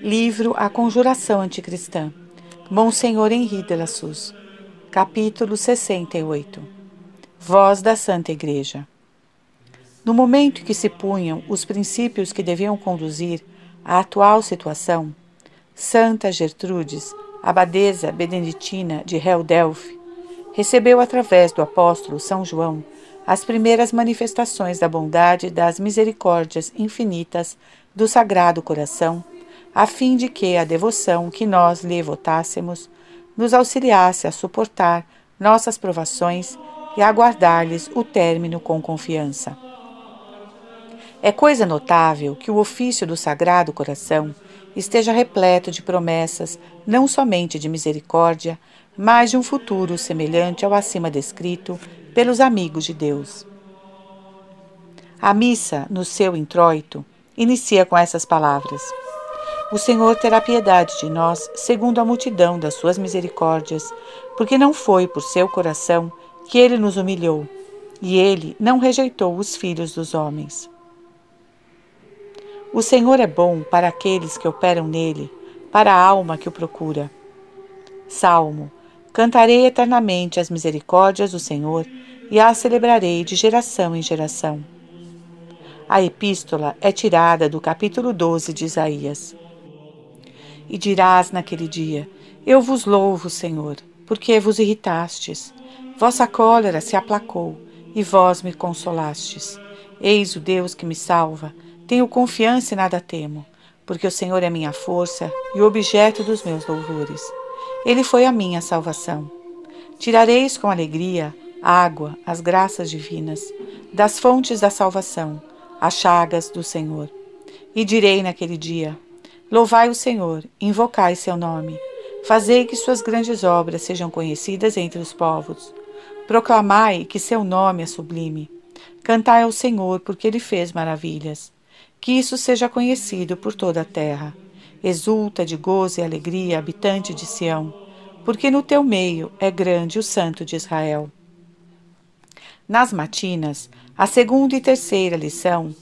Livro A Conjuração Anticristã, Monsenhor Henri de la Sus, capítulo 68 Voz da Santa Igreja. No momento em que se punham os princípios que deviam conduzir à atual situação, Santa Gertrudes, abadesa beneditina de Heldelf, recebeu através do apóstolo São João as primeiras manifestações da bondade e das misericórdias infinitas do Sagrado Coração a fim de que a devoção que nós lhe votássemos nos auxiliasse a suportar nossas provações e aguardar-lhes o término com confiança. É coisa notável que o ofício do Sagrado Coração esteja repleto de promessas não somente de misericórdia, mas de um futuro semelhante ao acima descrito pelos amigos de Deus. A missa, no seu introito, inicia com essas palavras: o Senhor terá piedade de nós, segundo a multidão das suas misericórdias, porque não foi por seu coração que ele nos humilhou, e ele não rejeitou os filhos dos homens. O Senhor é bom para aqueles que operam nele, para a alma que o procura. Salmo: Cantarei eternamente as misericórdias do Senhor e as celebrarei de geração em geração. A epístola é tirada do capítulo 12 de Isaías. E dirás naquele dia: Eu vos louvo, Senhor, porque vos irritastes. Vossa cólera se aplacou, e vós me consolastes. Eis o Deus que me salva. Tenho confiança e nada temo, porque o Senhor é minha força e o objeto dos meus louvores. Ele foi a minha salvação. Tirareis com alegria água, as graças divinas, das fontes da salvação, as chagas do Senhor. E direi naquele dia: Louvai o Senhor, invocai seu nome. Fazei que suas grandes obras sejam conhecidas entre os povos. Proclamai que seu nome é sublime. Cantai ao Senhor, porque ele fez maravilhas. Que isso seja conhecido por toda a terra. Exulta de gozo e alegria, habitante de Sião, porque no teu meio é grande o Santo de Israel. Nas matinas, a segunda e terceira lição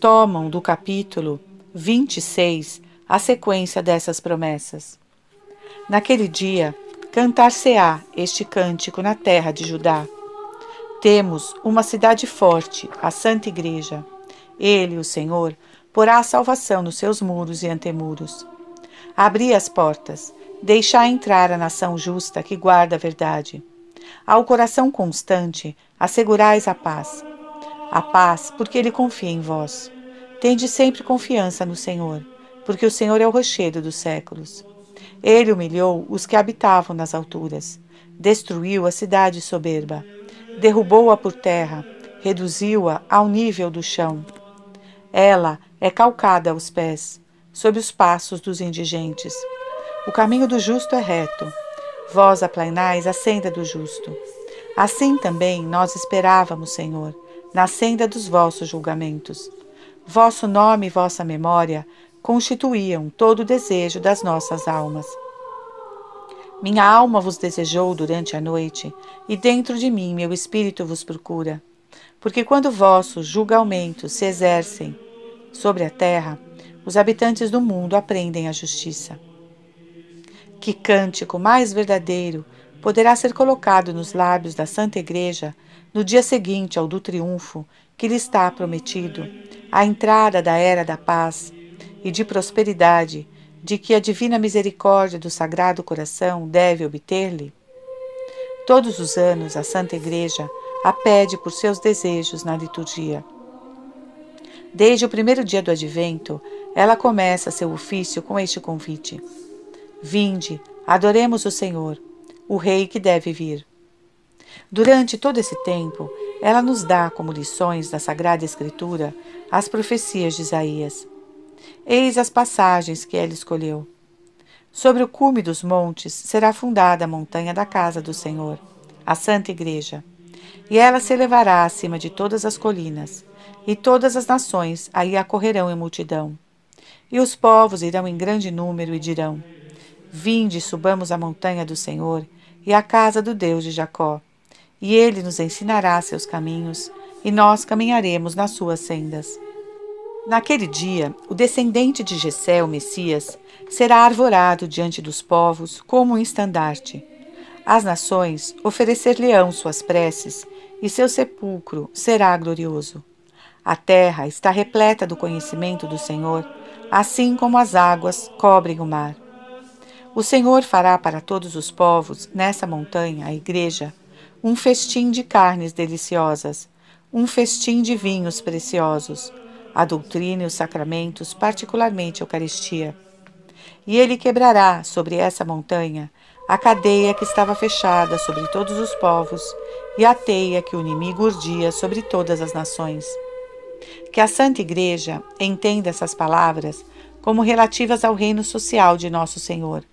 tomam do capítulo 26 a sequência dessas promessas. Naquele dia, cantar-se-á este cântico na terra de Judá. Temos uma cidade forte, a Santa Igreja. Ele, o Senhor, porá a salvação nos seus muros e antemuros. Abri as portas, deixai entrar a nação justa que guarda a verdade. Ao coração constante, assegurais a paz. A paz, porque ele confia em vós. Tende sempre confiança no Senhor porque o Senhor é o rochedo dos séculos. Ele humilhou os que habitavam nas alturas, destruiu a cidade soberba, derrubou-a por terra, reduziu-a ao nível do chão. Ela é calcada aos pés, sob os passos dos indigentes. O caminho do justo é reto. Vós aplainais a senda do justo. Assim também nós esperávamos, Senhor, na senda dos vossos julgamentos. Vosso nome e vossa memória constituíam todo o desejo das nossas almas. Minha alma vos desejou durante a noite, e dentro de mim meu espírito vos procura. Porque quando vossos julgamentos se exercem sobre a terra, os habitantes do mundo aprendem a justiça. Que cântico mais verdadeiro poderá ser colocado nos lábios da Santa Igreja no dia seguinte ao do triunfo que lhe está prometido, a entrada da era da paz, e de prosperidade de que a divina misericórdia do Sagrado Coração deve obter-lhe? Todos os anos a Santa Igreja a pede por seus desejos na liturgia. Desde o primeiro dia do advento, ela começa seu ofício com este convite: Vinde, adoremos o Senhor, o Rei que deve vir. Durante todo esse tempo, ela nos dá como lições da Sagrada Escritura as profecias de Isaías. Eis as passagens que ela escolheu. Sobre o cume dos montes será fundada a montanha da casa do Senhor, a Santa Igreja. E ela se elevará acima de todas as colinas, e todas as nações aí acorrerão em multidão. E os povos irão em grande número e dirão: Vinde, subamos a montanha do Senhor e a casa do Deus de Jacó. E ele nos ensinará seus caminhos, e nós caminharemos nas suas sendas. Naquele dia, o descendente de Jessé, o Messias, será arvorado diante dos povos como um estandarte. As nações oferecer-lhe-ão suas preces, e seu sepulcro será glorioso. A terra está repleta do conhecimento do Senhor, assim como as águas cobrem o mar. O Senhor fará para todos os povos, nessa montanha, a igreja, um festim de carnes deliciosas, um festim de vinhos preciosos a doutrina e os sacramentos, particularmente a Eucaristia. E ele quebrará sobre essa montanha a cadeia que estava fechada sobre todos os povos e a teia que o inimigo urdia sobre todas as nações. Que a Santa Igreja entenda essas palavras como relativas ao reino social de Nosso Senhor.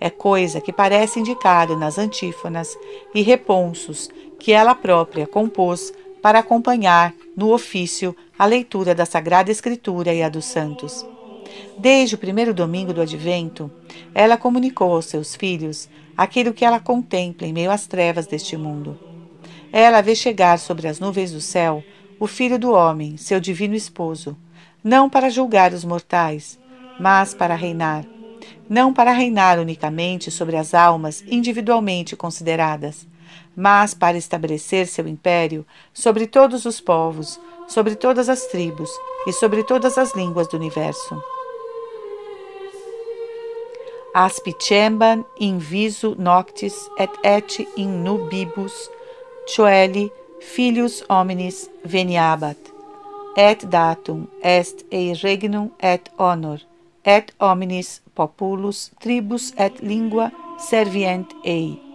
É coisa que parece indicado nas antífonas e reponsos que ela própria compôs para acompanhar no ofício a leitura da Sagrada Escritura e a dos santos. Desde o primeiro domingo do advento, ela comunicou aos seus filhos aquilo que ela contempla em meio às trevas deste mundo. Ela vê chegar sobre as nuvens do céu o Filho do Homem, seu divino esposo, não para julgar os mortais, mas para reinar. Não para reinar unicamente sobre as almas individualmente consideradas, mas para estabelecer seu império sobre todos os povos, sobre todas as tribos e sobre todas as línguas do universo. Aspicemban in visu noctis et et in nubibus coeli filius hominis veniabat, et datum est ei regnum et honor, et hominis populus tribus et lingua servient ei.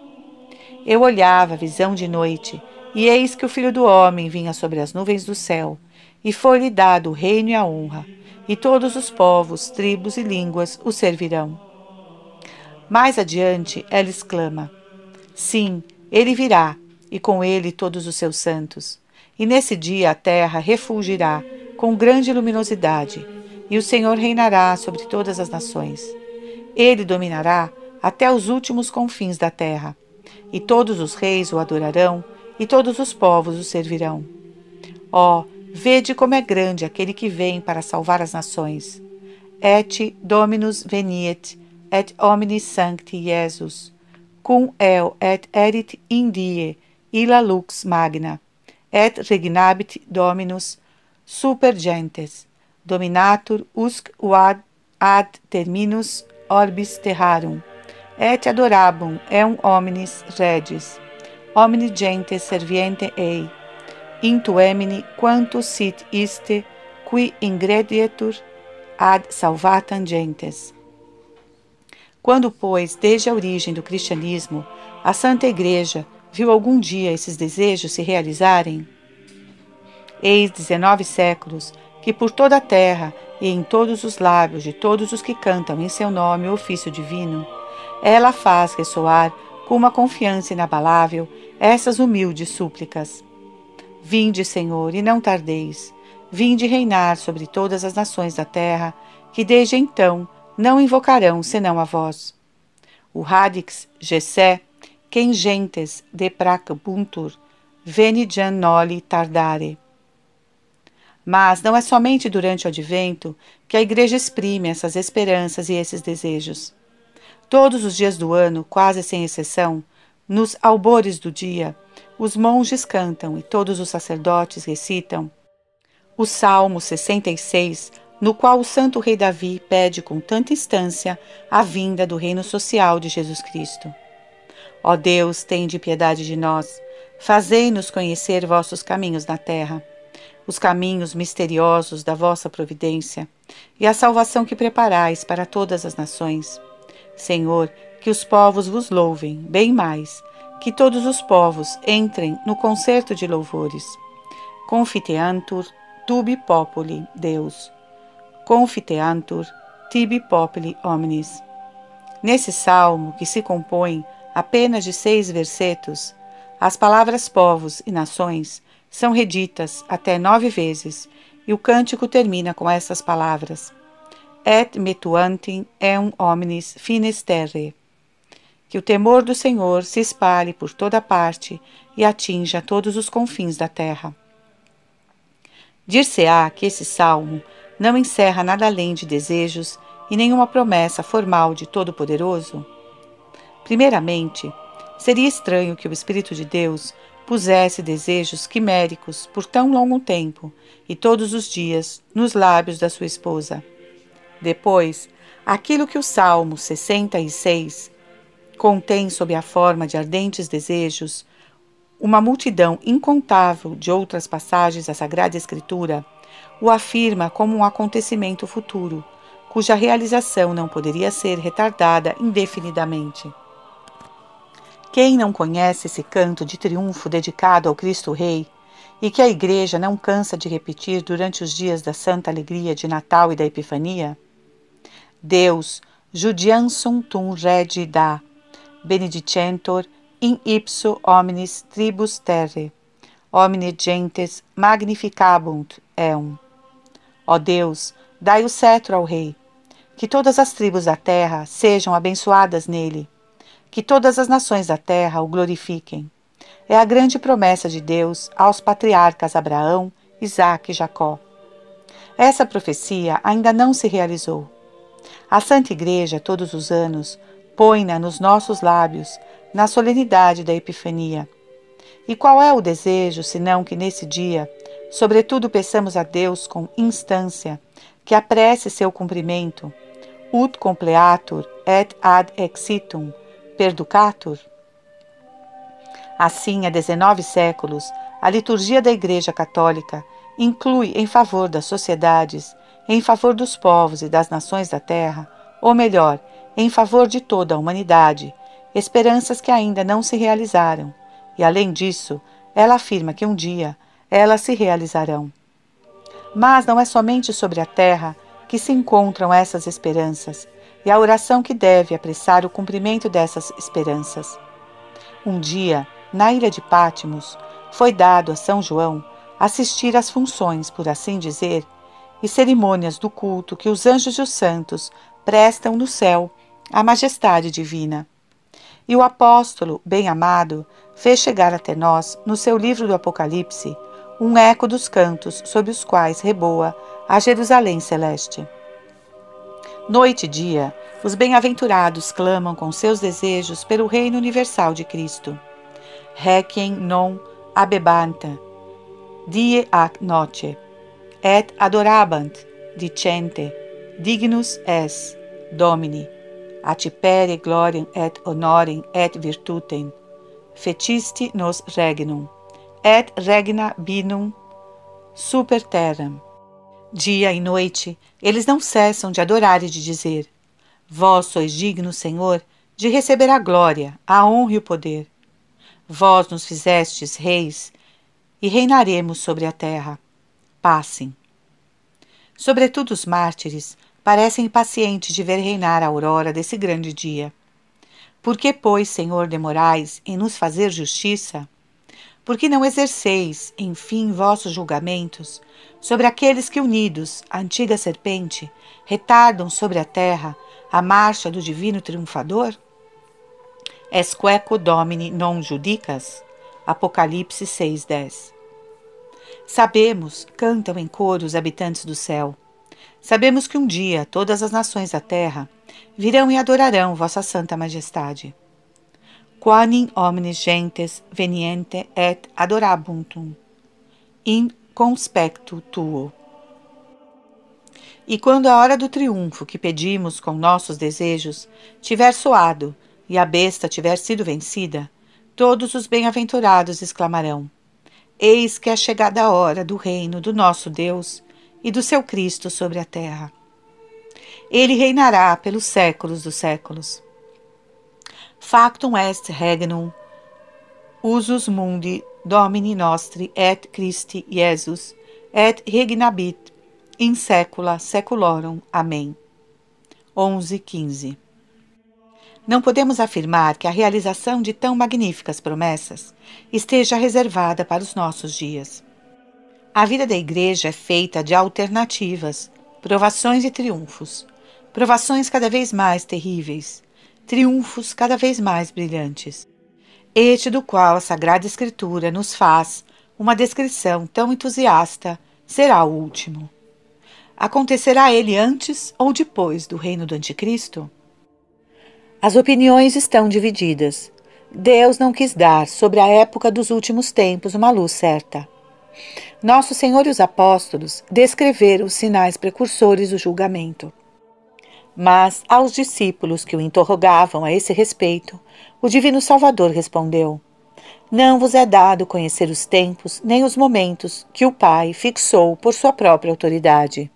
Eu olhava a visão de noite, e eis que o Filho do Homem vinha sobre as nuvens do céu, e foi-lhe dado o reino e a honra, e todos os povos, tribos e línguas o servirão. Mais adiante, ela exclama: Sim, ele virá, e com ele todos os seus santos. E nesse dia a terra refulgirá com grande luminosidade, e o Senhor reinará sobre todas as nações. Ele dominará até os últimos confins da terra e todos os reis o adorarão, e todos os povos o servirão. Ó, oh, vede como é grande aquele que vem para salvar as nações. Et Dominus veniet, et omnis sancti Jesus, cum el et erit in die, illa lux magna, et regnabit Dominus super gentes, dominatur usque ad, ad terminus orbis terrarum et adorabum eum homines regis, homini gentes serviente ei, intuemini quantus sit iste qui ingredietur ad salvatam gentes. Quando, pois, desde a origem do cristianismo, a Santa Igreja viu algum dia esses desejos se realizarem? Eis dezenove séculos que por toda a terra e em todos os lábios de todos os que cantam em seu nome o ofício divino, ela faz ressoar com uma confiança inabalável essas humildes súplicas. Vinde, Senhor, e não tardeis. Vinde reinar sobre todas as nações da terra, que desde então não invocarão senão a vós. O radix Gessé, quem gentes depracabuntur, venidian noli tardare. Mas não é somente durante o advento que a Igreja exprime essas esperanças e esses desejos. Todos os dias do ano, quase sem exceção, nos albores do dia, os monges cantam e todos os sacerdotes recitam o Salmo 66, no qual o santo rei Davi pede com tanta instância a vinda do reino social de Jesus Cristo. Ó Deus, tende piedade de nós, fazei-nos conhecer vossos caminhos na terra, os caminhos misteriosos da vossa providência e a salvação que preparais para todas as nações. Senhor, que os povos vos louvem, bem mais, que todos os povos entrem no concerto de louvores. Confiteantur tubi populi, Deus. Confiteantur tibi populi omnis. Nesse salmo, que se compõe apenas de seis versetos, as palavras povos e nações são reditas até nove vezes, e o cântico termina com essas palavras: et metuantim eum omnis fines terre. Que o temor do Senhor se espalhe por toda parte e atinja todos os confins da terra. Dir-se-á que esse salmo não encerra nada além de desejos e nenhuma promessa formal de Todo-Poderoso? Primeiramente, seria estranho que o Espírito de Deus pusesse desejos quiméricos por tão longo tempo e todos os dias nos lábios da sua esposa. Depois, aquilo que o Salmo 66 contém sob a forma de ardentes desejos, uma multidão incontável de outras passagens da Sagrada Escritura o afirma como um acontecimento futuro, cuja realização não poderia ser retardada indefinidamente. Quem não conhece esse canto de triunfo dedicado ao Cristo Rei e que a Igreja não cansa de repetir durante os dias da Santa Alegria de Natal e da Epifania? Deus, judiansum tum regi da, benedicentor in ipso omnis tribus terre, omne gentes magnificabunt eum. Ó Deus, dai o cetro ao rei, que todas as tribos da terra sejam abençoadas nele que todas as nações da terra o glorifiquem. É a grande promessa de Deus aos patriarcas Abraão, Isaque e Jacó. Essa profecia ainda não se realizou. A Santa Igreja, todos os anos, põe-na nos nossos lábios, na solenidade da Epifania. E qual é o desejo, senão que nesse dia, sobretudo, peçamos a Deus com instância, que apresse seu cumprimento, ut compleatur et ad exitum, Perducatur? Assim, há 19 séculos, a liturgia da Igreja Católica inclui em favor das sociedades, em favor dos povos e das nações da terra, ou melhor, em favor de toda a humanidade, esperanças que ainda não se realizaram, e além disso, ela afirma que um dia elas se realizarão. Mas não é somente sobre a terra que se encontram essas esperanças, e a oração que deve apressar o cumprimento dessas esperanças. Um dia, na ilha de Pátimos, foi dado a São João assistir às funções, por assim dizer, e cerimônias do culto que os anjos e os santos prestam no céu à majestade divina. E o apóstolo, bem-amado, fez chegar até nós, no seu livro do Apocalipse, um eco dos cantos sob os quais reboa a Jerusalém celeste. Noite e dia, os bem-aventurados clamam com seus desejos pelo reino universal de Cristo. Requiem non abebanta, die ac noce, et adorabant, dicente, dignus es, Domini, atipere gloriam et honorem et virtutem, fecisti nos regnum, et regna binum super terram. Dia e noite, eles não cessam de adorar e de dizer: Vós sois dignos, Senhor, de receber a glória, a honra e o poder. Vós nos fizestes reis e reinaremos sobre a terra. Passem. Sobretudo os mártires parecem impacientes de ver reinar a aurora desse grande dia. Por que, pois, Senhor, demorais em nos fazer justiça? Por que não exerceis, enfim, vossos julgamentos sobre aqueles que, unidos à antiga serpente, retardam sobre a terra a marcha do divino triunfador? Esqueco domini non judicas? Apocalipse 6:10. Sabemos, cantam em coro os habitantes do céu. Sabemos que um dia todas as nações da terra virão e adorarão vossa santa majestade quanim omnes gentes veniente et adorabuntum in conspectu tuo. E quando a hora do triunfo que pedimos com nossos desejos tiver soado e a besta tiver sido vencida, todos os bem-aventurados exclamarão: Eis que é chegada a hora do reino do nosso Deus e do seu Cristo sobre a terra. Ele reinará pelos séculos dos séculos. Factum est regnum usus mundi Domini nostri et Christi Jesus et regnabit in saecula saeculorum. Amém. 11:15 Não podemos afirmar que a realização de tão magníficas promessas esteja reservada para os nossos dias. A vida da Igreja é feita de alternativas, provações e triunfos, provações cada vez mais terríveis, triunfos cada vez mais brilhantes. Este do qual a Sagrada Escritura nos faz uma descrição tão entusiasta será o último. Acontecerá ele antes ou depois do reino do Anticristo? As opiniões estão divididas. Deus não quis dar sobre a época dos últimos tempos uma luz certa. Nosso Senhor e os apóstolos descreveram os sinais precursores do julgamento. Mas aos discípulos que o interrogavam a esse respeito, o Divino Salvador respondeu: Não vos é dado conhecer os tempos nem os momentos que o Pai fixou por sua própria autoridade.